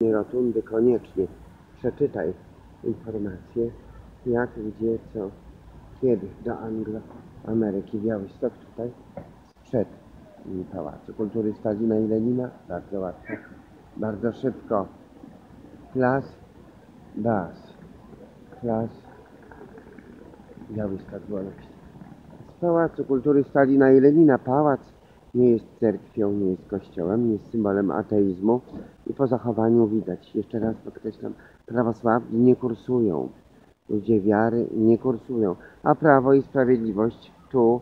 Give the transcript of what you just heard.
rotundy koniecznie przeczytaj informacje, jak, gdzie, co, kiedy do Anglo-Ameryki. Białystok tutaj sprzed Pałacu Kultury Stalina i Lenina. Bardzo łatwo, bardzo szybko. Klas, bas, klas, Białystok było napisane. Z Pałacu Kultury Stalina i Lenina pałac nie jest cerkwią, nie jest kościołem, jest symbolem ateizmu i po zachowaniu widać, jeszcze raz podkreślam, prawosławni nie kursują. Ludzie wiary nie kursują, a prawo i sprawiedliwość tu